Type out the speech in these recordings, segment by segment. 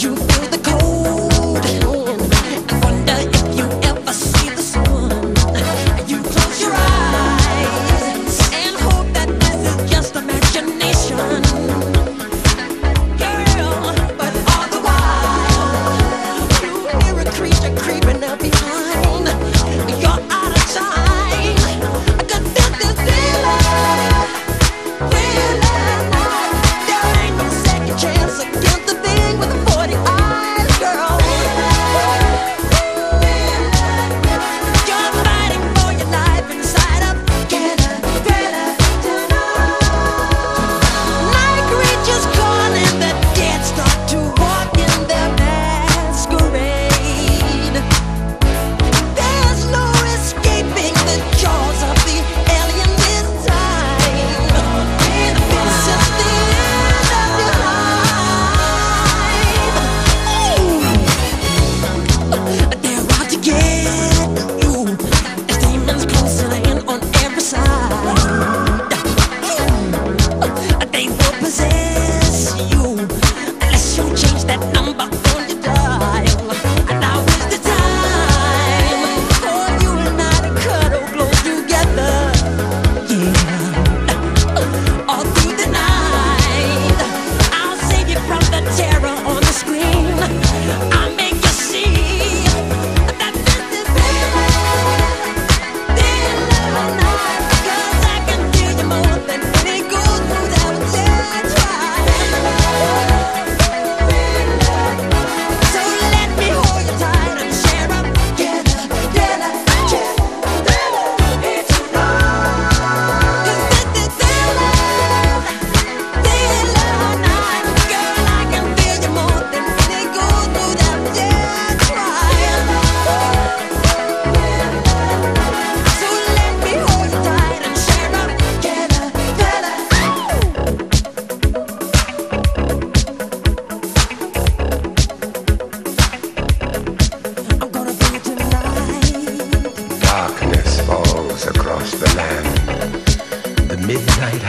You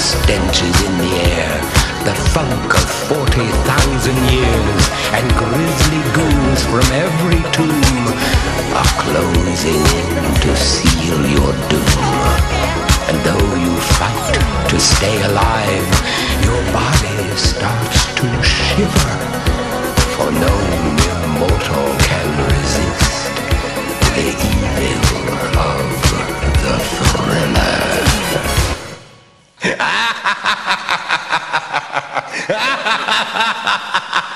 Foulest stenches in the air, the funk of 40,000 years, and grisly ghouls from every tomb are closing in to seal your doom. And though you fight to stay alive, your body starts to shiver, resist the evil of the thriller.